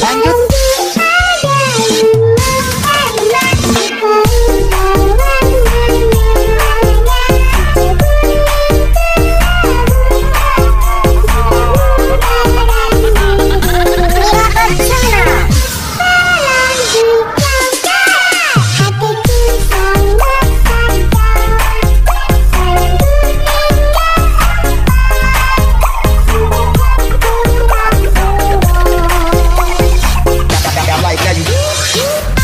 三个。Woo!